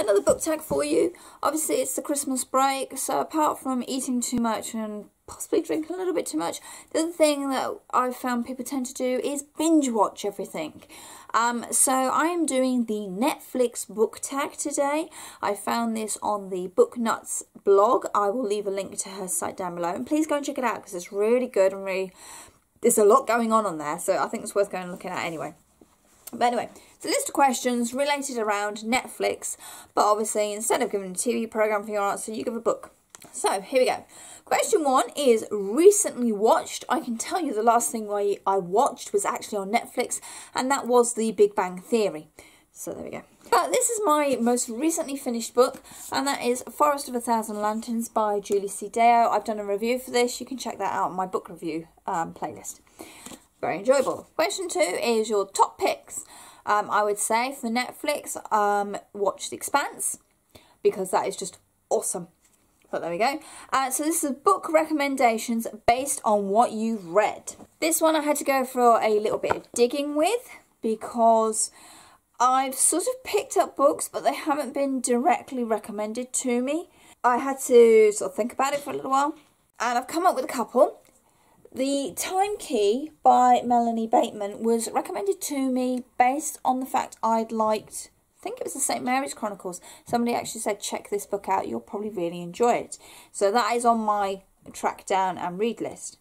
another book tag for you. Obviously, it's the Christmas break, so apart from eating too much and possibly drinking a little bit too much, the other thing that I've found people tend to do is binge watch everything. Um, so I am doing the Netflix book tag today. I found this on the Book Nuts blog. I will leave a link to her site down below. And please go and check it out because it's really good and really... There's a lot going on on there, so I think it's worth going and looking at anyway. But anyway, it's a list of questions related around Netflix, but obviously instead of giving a TV program for your answer, you give a book. So here we go. Question one is recently watched. I can tell you the last thing I watched was actually on Netflix, and that was The Big Bang Theory. So there we go. But this is my most recently finished book, and that is Forest of a Thousand Lanterns by Julie C. Dao. I've done a review for this. You can check that out on my book review um, playlist. Very enjoyable. Question two is your top picks. Um, I would say for Netflix, um, watch The Expanse because that is just awesome. But there we go. Uh, so this is book recommendations based on what you've read. This one I had to go for a little bit of digging with because I've sort of picked up books but they haven't been directly recommended to me. I had to sort of think about it for a little while and I've come up with a couple. The Time Key by Melanie Bateman was recommended to me based on the fact I'd liked, I think it was the St. Mary's Chronicles. Somebody actually said, check this book out, you'll probably really enjoy it. So that is on my track down and read list.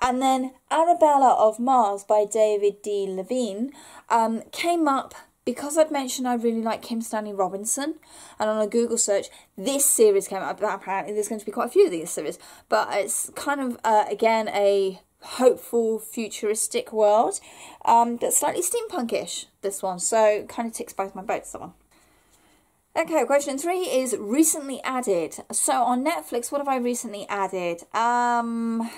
And then Arabella of Mars by David D. Levine um, came up because I'd mentioned I really like Kim Stanley Robinson, and on a Google search, this series came up. Apparently, there's going to be quite a few of these series, but it's kind of uh, again a hopeful, futuristic world um, that's slightly steampunkish. This one, so kind of ticks both my boats. That one. Okay, question three is recently added. So on Netflix, what have I recently added? Um,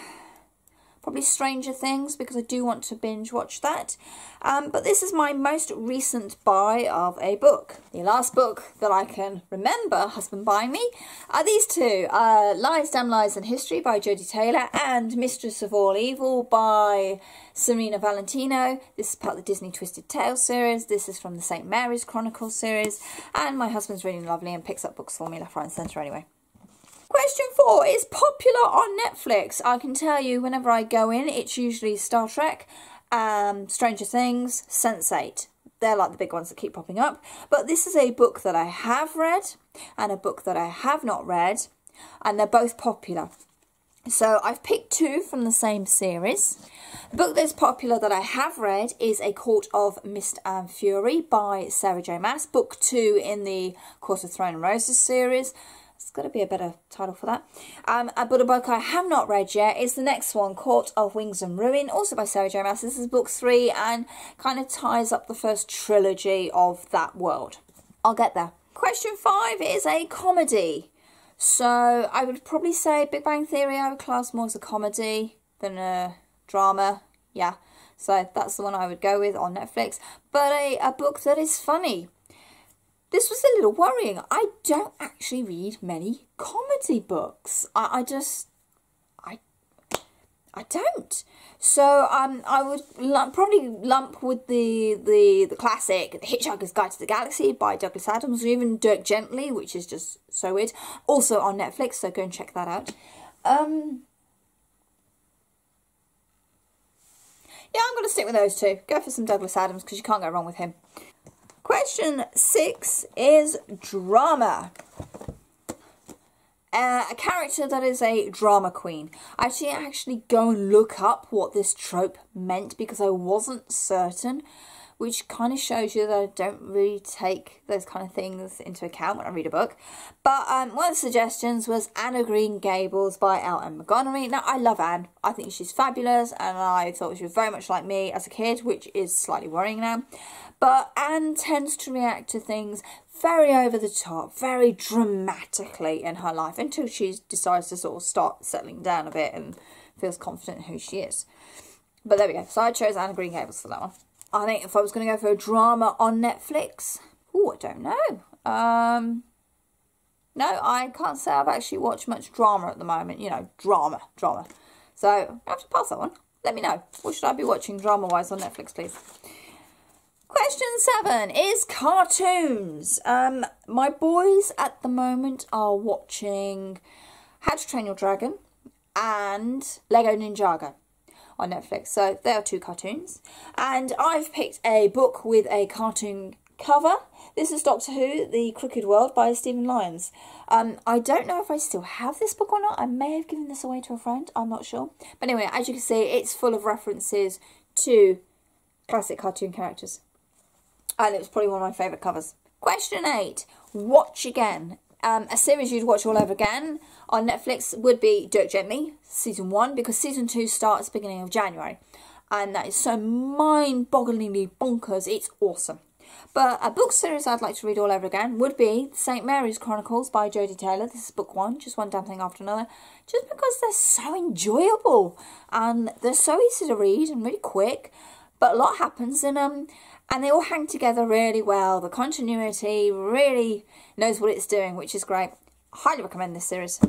probably Stranger Things because I do want to binge watch that. Um, but this is my most recent buy of a book. The last book that I can remember husband buying me are these two, uh, Lies, Damn Lies and History by Jodi Taylor and Mistress of All Evil by Serena Valentino. This is part of the Disney Twisted Tales series. This is from the St. Mary's Chronicles series. And my husband's really lovely and picks up books for me left, right and centre anyway. Question four is popular on Netflix. I can tell you whenever I go in, it's usually Star Trek, um, Stranger Things, Sense8. They're like the big ones that keep popping up. But this is a book that I have read and a book that I have not read. And they're both popular. So I've picked two from the same series. The book that's popular that I have read is A Court of Mist and Fury by Sarah J Maas. Book two in the Court of Thorn and Roses series. It's got to be a better title for that. Um, but a book I have not read yet is the next one, Court of Wings and Ruin, also by Sarah J Maas. This is book three and kind of ties up the first trilogy of that world. I'll get there. Question five is a comedy. So I would probably say Big Bang Theory I would class more as a comedy than a drama. Yeah, so that's the one I would go with on Netflix. But a, a book that is funny. This was a little worrying. I don't actually read many comedy books. I, I just, I, I don't. So um, I would lump, probably lump with the, the, the classic The Hitchhiker's Guide to the Galaxy by Douglas Adams, or even Dirk Gently, which is just so weird. Also on Netflix, so go and check that out. Um, yeah, I'm going to stick with those two. Go for some Douglas Adams, because you can't go wrong with him. Question six is drama. Uh, a character that is a drama queen. I actually actually go and look up what this trope meant because I wasn't certain, which kind of shows you that I don't really take those kind of things into account when I read a book. But um, one of the suggestions was Anne of Green Gables by L.M. Montgomery. Now, I love Anne. I think she's fabulous and I thought she was very much like me as a kid, which is slightly worrying now. But Anne tends to react to things very over the top, very dramatically in her life until she decides to sort of start settling down a bit and feels confident in who she is. But there we go. So I chose Anne Green Gables for that one. I think if I was going to go for a drama on Netflix, oh, I don't know. Um, no, I can't say I've actually watched much drama at the moment. You know, drama, drama. So, I have to pass that one. Let me know. What should I be watching drama-wise on Netflix, please? Question seven is cartoons. Um, my boys at the moment are watching How to Train Your Dragon and Lego Ninjago on Netflix. So they are two cartoons. And I've picked a book with a cartoon cover. This is Doctor Who, The Crooked World by Stephen Lyons. Um, I don't know if I still have this book or not. I may have given this away to a friend. I'm not sure. But anyway, as you can see, it's full of references to classic cartoon characters. And it was probably one of my favourite covers. Question 8. Watch Again. Um, a series you'd watch all over again on Netflix would be Dirk Gently, season one, because season two starts beginning of January. And that is so mind bogglingly bonkers. It's awesome. But a book series I'd like to read all over again would be St. Mary's Chronicles by Jodi Taylor. This is book one, just one damn thing after another. Just because they're so enjoyable and they're so easy to read and really quick. But a lot happens in um, and they all hang together really well. The continuity really knows what it's doing, which is great. Highly recommend this series.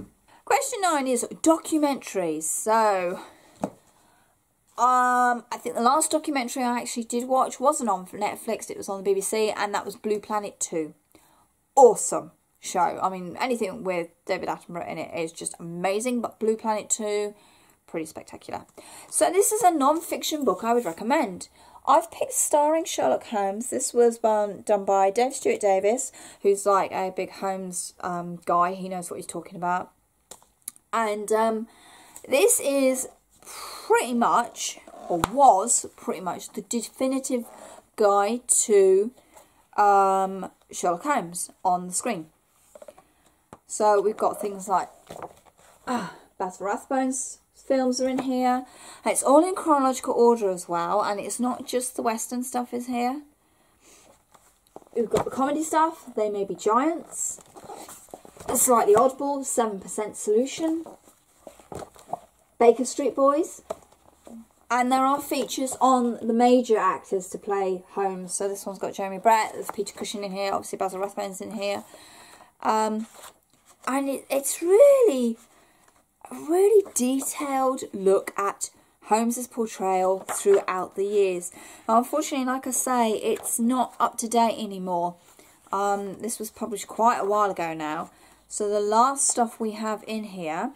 Question nine is documentaries. So um, I think the last documentary I actually did watch wasn't on Netflix, it was on the BBC, and that was Blue Planet 2. Awesome show. I mean, anything with David Attenborough in it is just amazing, but Blue Planet 2, pretty spectacular. So, this is a non fiction book I would recommend. I've picked starring Sherlock Holmes. This was um, done by Dave Stuart Davies, who's like a big Holmes um, guy. He knows what he's talking about. And um, this is pretty much, or was pretty much, the definitive guide to um, Sherlock Holmes on the screen. So we've got things like uh, Basil Rathbone's films are in here. It's all in chronological order as well, and it's not just the Western stuff is here. We've got the comedy stuff, They May Be Giants, Slightly Oddball, 7% Solution, Baker Street Boys, and there are features on the major actors to play Holmes. So this one's got Jeremy Brett, there's Peter Cushing in here, obviously Basil Rathbone's in here. Um, and it, it's really, a really detailed look at Holmes's portrayal throughout the years. Now, unfortunately, like I say, it's not up to date anymore. Um, this was published quite a while ago now. So the last stuff we have in here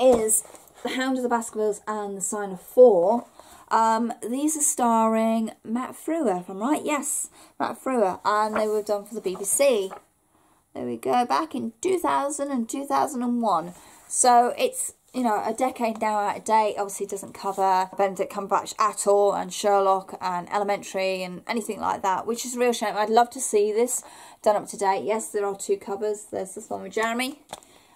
is the Hound of the Baskervilles and The Sign of Four. Um, these are starring Matt Frewer, if I'm right. Yes, Matt Frewer. And they were done for the BBC. There we go, back in 2000 and 2001. So it's, you know, a decade now out of date. Obviously doesn't cover Benedict Cumberbatch at all and Sherlock and Elementary and anything like that, which is a real shame. I'd love to see this done up to date. Yes, there are two covers. There's this one with Jeremy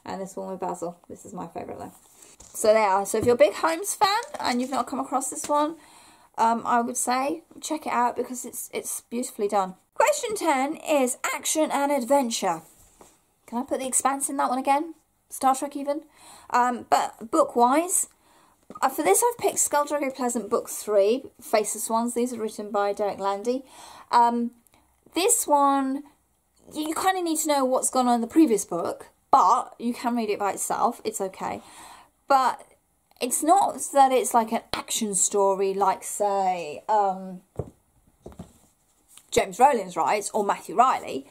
and this one with Basil. This is my favourite though. So there are. So if you're a big Holmes fan and you've not come across this one, um, I would say check it out because it's it's beautifully done. Question 10 is action and adventure. Can I put the expanse in that one again? Star Trek even? Um, but book-wise, uh, for this I've picked Skulduggery Pleasant Book 3, Faceless Ones. These are written by Derek Landy. Um, this one, you kind of need to know what's gone on in the previous book, but you can read it by itself. It's okay. But it's not that it's like an action story like, say, um, James Rollins writes or Matthew Reilly.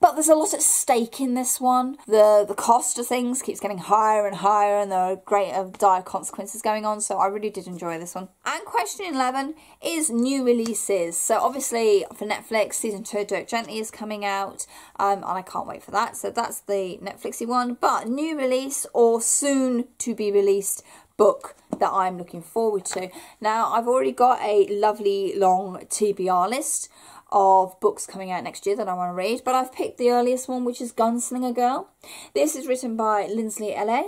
But there's a lot at stake in this one. The the cost of things keeps getting higher and higher and there are greater dire consequences going on. So I really did enjoy this one. And question 11 is new releases. So obviously for Netflix, season 2 Dirk Gently is coming out. Um, and I can't wait for that. So that's the Netflixy one. But new release or soon to be released book that I'm looking forward to. Now, I've already got a lovely long TBR list of books coming out next year that I want to read, but I've picked the earliest one, which is Gunslinger Girl. This is written by Lyndsay Ely,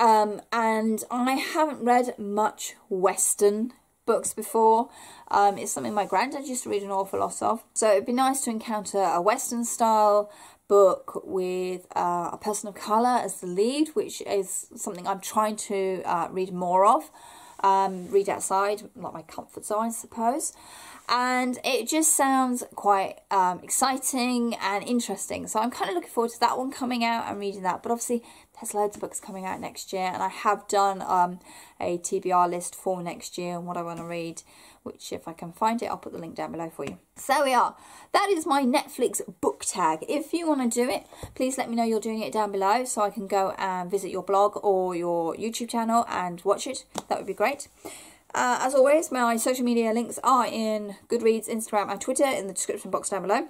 um, and I haven't read much Western books before. Um, it's something my granddad used to read an awful lot of, so it'd be nice to encounter a Western style book with uh, a person of colour as the lead, which is something I'm trying to uh, read more of. Um, read outside, like my comfort zone, I suppose. and it just sounds quite um, exciting and interesting. So I'm kind of looking forward to that one coming out and reading that. But obviously, there's loads of books coming out next year, and I have done um, a TBR list for next year and what I want to read. Which, if I can find it, I'll put the link down below for you. So we are. That is my Netflix book tag. If you want to do it, please let me know you're doing it down below so I can go and visit your blog or your YouTube channel and watch it. That would be great. Uh, as always, my social media links are in Goodreads, Instagram and Twitter in the description box down below.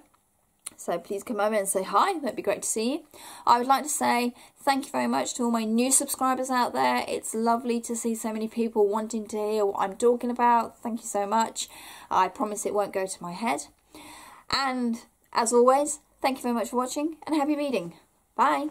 So please come over and say hi. That'd be great to see you. I would like to say thank you very much to all my new subscribers out there. It's lovely to see so many people wanting to hear what I'm talking about. Thank you so much. I promise it won't go to my head. And as always, thank you very much for watching and happy reading. Bye.